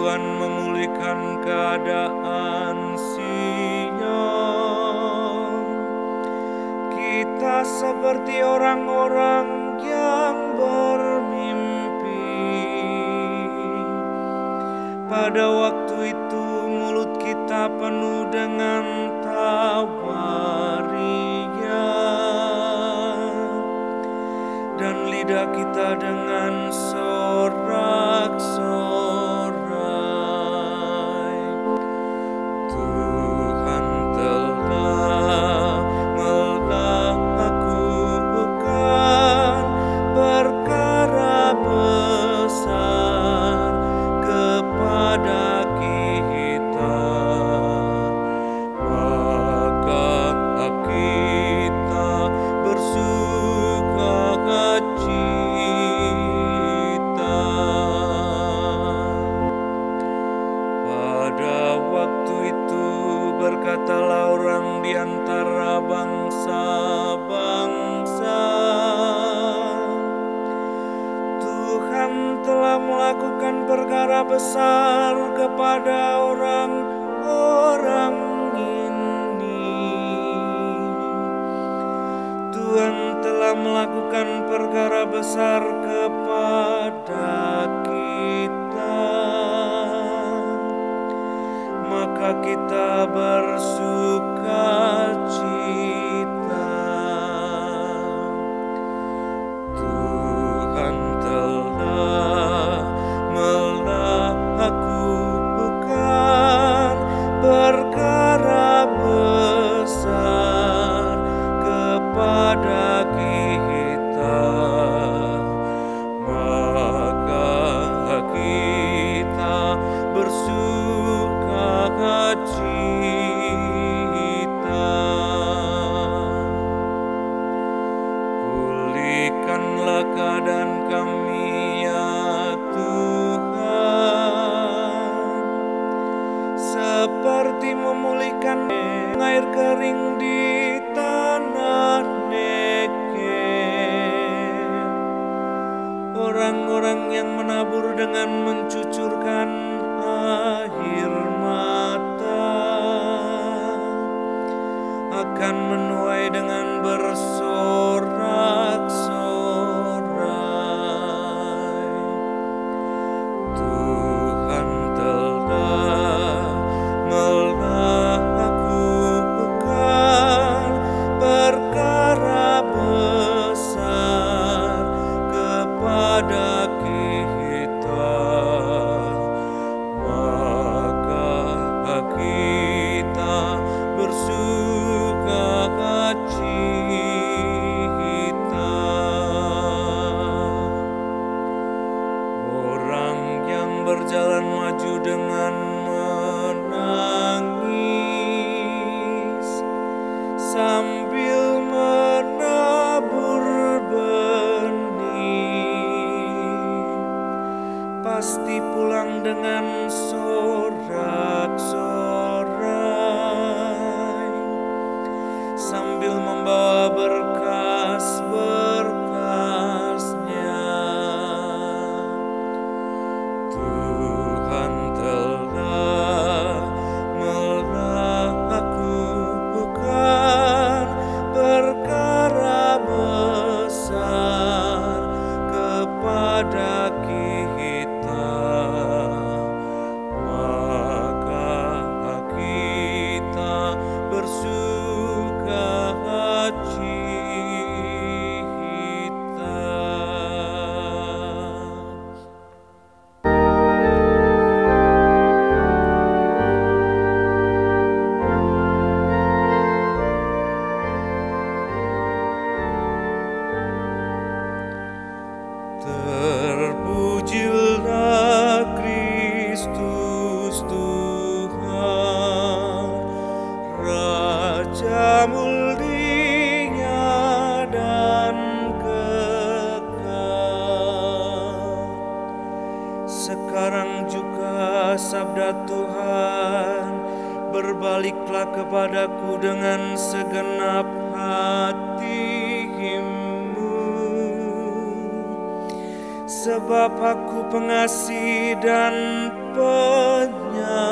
Tuhan memulihkan keadaan Sion. Kita seperti orang-orang yang bermimpi. Pada waktu itu mulut kita penuh dengan tawaria dan lidah kita dengan so melakukan perkara besar kepada orang-orang ini. Tuhan telah melakukan perkara besar kepada kita maka kita bersuka Pulihkanlah keadaan kami ya Tuhan Seperti memulihkan air kering di tanah Negev Orang-orang yang menabur dengan mencucurkan air mata akan menuai dengan bersorak-sorai. Kepada sabda Tuhan, berbaliklah kepadaku dengan segenap hatimu. Sebab aku pengasih dan penyayang